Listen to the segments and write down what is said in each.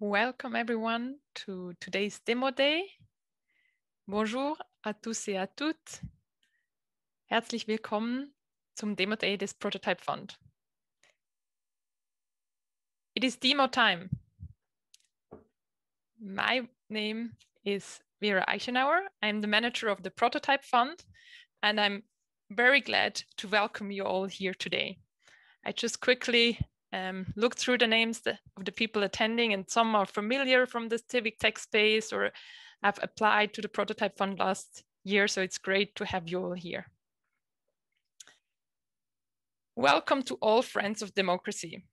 Welcome everyone to today's demo day. Bonjour à tous et à toutes. Herzlich willkommen zum Demo Day des Prototype Fund. It is demo time. My name is Vera Eichenauer. I'm the manager of the Prototype Fund, and I'm very glad to welcome you all here today. I just quickly um, looked through the names of the people attending, and some are familiar from the civic tech space or have applied to the Prototype Fund last year. So it's great to have you all here. Welcome to all friends of democracy.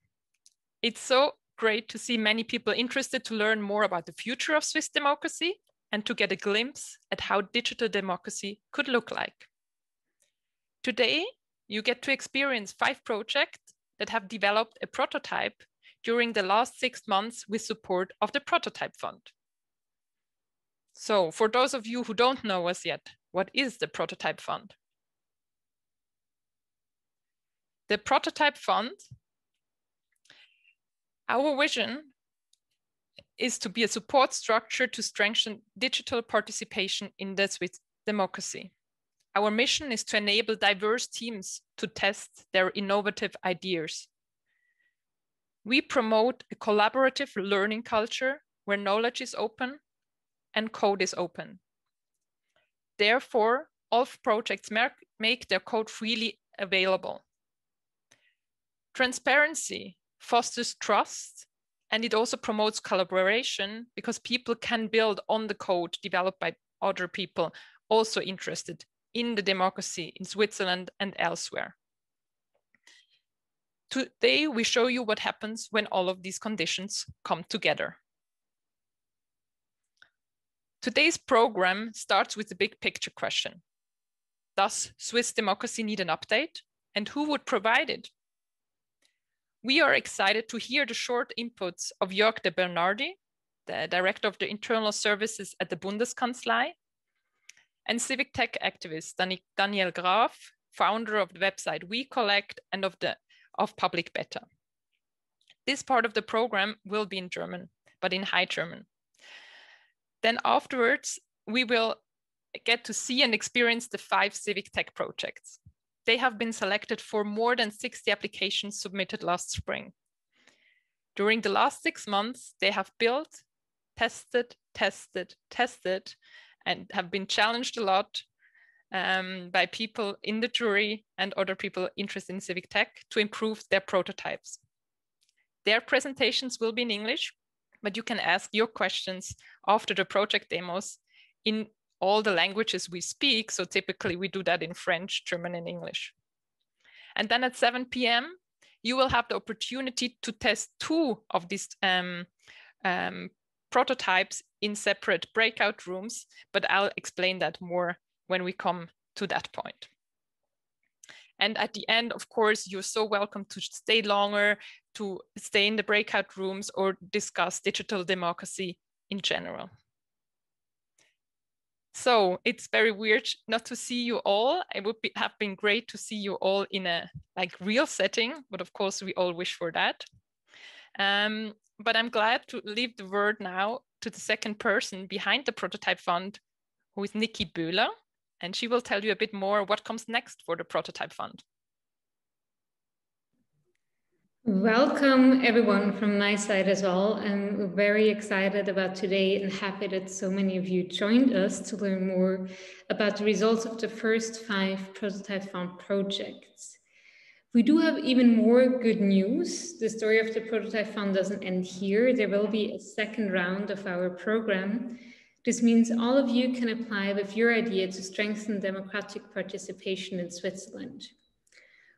It's so great to see many people interested to learn more about the future of Swiss democracy and to get a glimpse at how digital democracy could look like. Today, you get to experience five projects that have developed a prototype during the last six months with support of the Prototype Fund. So for those of you who don't know us yet, what is the Prototype Fund? The Prototype Fund, our vision is to be a support structure to strengthen digital participation in the Swiss democracy. Our mission is to enable diverse teams to test their innovative ideas. We promote a collaborative learning culture where knowledge is open and code is open. Therefore, all projects make their code freely available. Transparency fosters trust and it also promotes collaboration because people can build on the code developed by other people also interested in the democracy in Switzerland and elsewhere. Today, we show you what happens when all of these conditions come together. Today's program starts with the big picture question. Does Swiss democracy need an update? And who would provide it? We are excited to hear the short inputs of Jörg de Bernardi, the director of the internal services at the Bundeskanzlei, and civic tech activist Daniel Graf, founder of the website WeCollect and of the of Public Beta. This part of the program will be in German, but in High German. Then afterwards, we will get to see and experience the five civic tech projects. They have been selected for more than 60 applications submitted last spring. During the last six months, they have built, tested, tested, tested, and have been challenged a lot um, by people in the jury and other people interested in civic tech to improve their prototypes. Their presentations will be in English, but you can ask your questions after the project demos in all the languages we speak. So typically we do that in French, German, and English. And then at 7 p.m., you will have the opportunity to test two of these um, um, prototypes in separate breakout rooms, but I'll explain that more when we come to that point. And at the end, of course, you're so welcome to stay longer, to stay in the breakout rooms or discuss digital democracy in general. So it's very weird not to see you all. It would be, have been great to see you all in a like real setting, but of course we all wish for that. Um, but I'm glad to leave the word now to the second person behind the Prototype Fund, who is Nikki Böhler, and she will tell you a bit more what comes next for the Prototype Fund. Welcome everyone from my side as well. I'm very excited about today and happy that so many of you joined us to learn more about the results of the first five Prototype Fund projects. We do have even more good news. The story of the Prototype Fund doesn't end here. There will be a second round of our program. This means all of you can apply with your idea to strengthen democratic participation in Switzerland.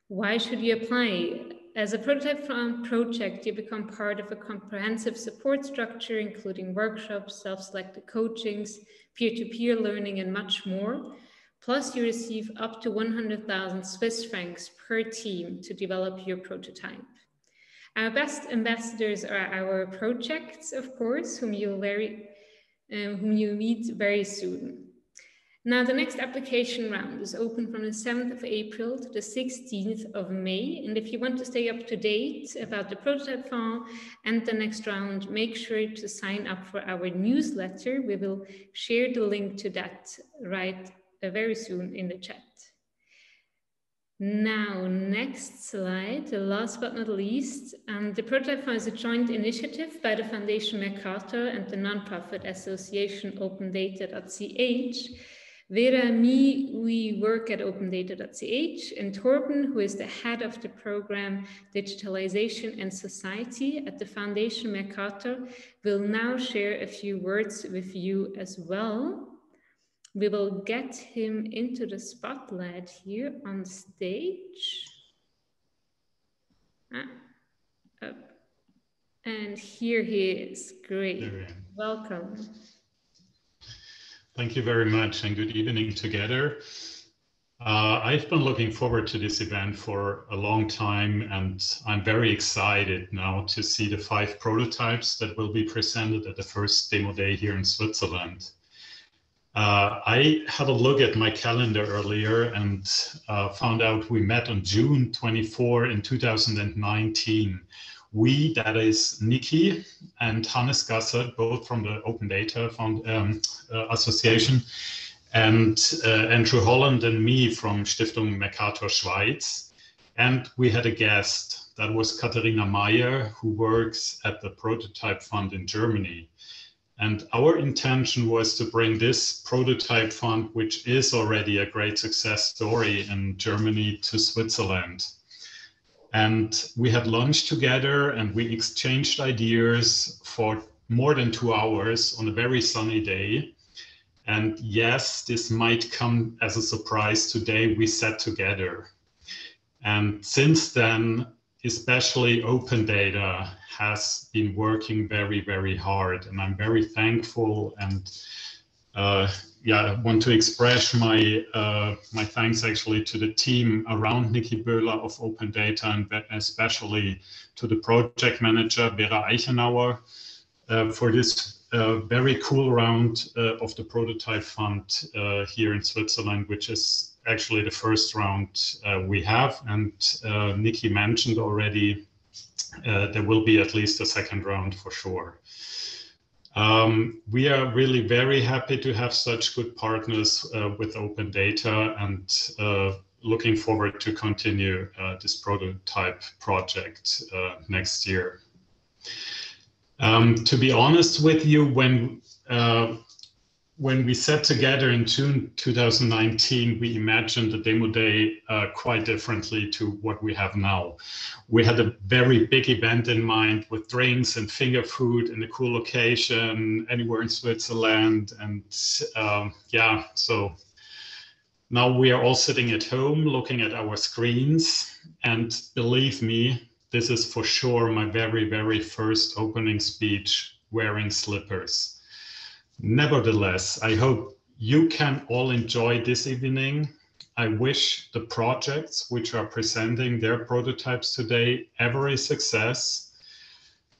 Why should you apply? As a Prototype Fund project, you become part of a comprehensive support structure, including workshops, self-selected coachings, peer-to-peer learning, and much more Plus, you receive up to 100,000 Swiss francs per team to develop your prototype. Our best ambassadors are our projects, of course, whom you'll very, um, whom you meet very soon. Now, the next application round is open from the 7th of April to the 16th of May. And if you want to stay up to date about the prototype file and the next round, make sure to sign up for our newsletter. We will share the link to that right very soon in the chat. Now, next slide, last but not least, um, the project is a joint initiative by the Foundation Mercator and the nonprofit association OpenData.ch Vera me, we work at opendata.ch, and Torben, who is the head of the program Digitalization and Society at the Foundation Mercator, will now share a few words with you as well. We will get him into the spotlight here on stage. Ah, up. And here he is. Great. Welcome. Thank you very much and good evening together. Uh, I've been looking forward to this event for a long time and I'm very excited now to see the five prototypes that will be presented at the first demo day here in Switzerland. Uh, I had a look at my calendar earlier and uh, found out we met on June 24 in 2019 we, that is Nikki and Hannes Gassert, both from the Open Data Found, um, uh, Association, and uh, Andrew Holland and me from Stiftung Mercator Schweiz. And we had a guest, that was Katharina Meyer, who works at the Prototype Fund in Germany. And our intention was to bring this prototype fund, which is already a great success story in Germany, to Switzerland. And we had lunch together and we exchanged ideas for more than two hours on a very sunny day. And yes, this might come as a surprise today. We sat together. And since then, especially open data has been working very, very hard. And I'm very thankful and uh, yeah, I want to express my uh, my thanks actually to the team around Nikki Böhler of Open Data and especially to the project manager Vera Eichenauer uh, for this uh, very cool round uh, of the prototype fund uh, here in Switzerland, which is actually the first round uh, we have. And Nikki mentioned already there will be at least a second round for sure. Um, we are really very happy to have such good partners uh, with Open Data and uh, looking forward to continue uh, this prototype project uh, next year. Um, to be honest with you, when uh, when we sat together in June 2019, we imagined the demo day uh, quite differently to what we have now. We had a very big event in mind with drinks and finger food in a cool location anywhere in Switzerland. And um, yeah, so now we are all sitting at home looking at our screens. And believe me, this is for sure my very, very first opening speech wearing slippers. Nevertheless, I hope you can all enjoy this evening. I wish the projects which are presenting their prototypes today every success.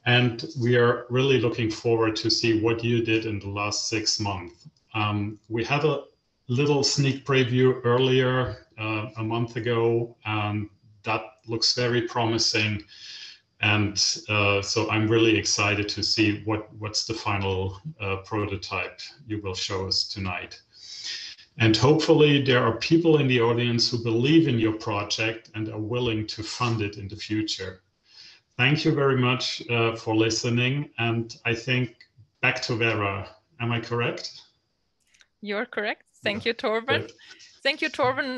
And we are really looking forward to see what you did in the last six months. Um, we had a little sneak preview earlier uh, a month ago, and that looks very promising. And uh, so I'm really excited to see what, what's the final uh, prototype you will show us tonight. And hopefully there are people in the audience who believe in your project and are willing to fund it in the future. Thank you very much uh, for listening. And I think back to Vera. Am I correct? You're correct. Thank you, Torben. Thank you, Torben,